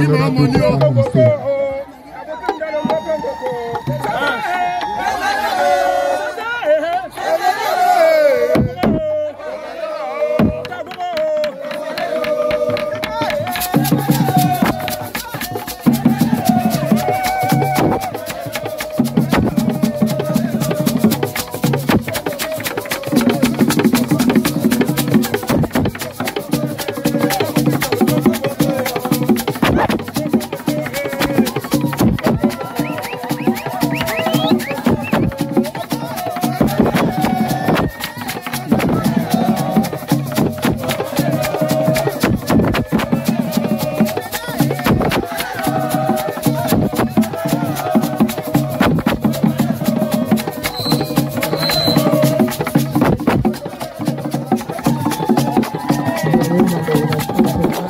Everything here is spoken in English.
give am money ちょっと待ってください。